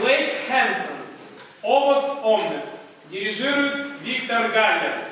Блейк Хэнсон. Овос Омнес. Дирижирует Виктор Галлер.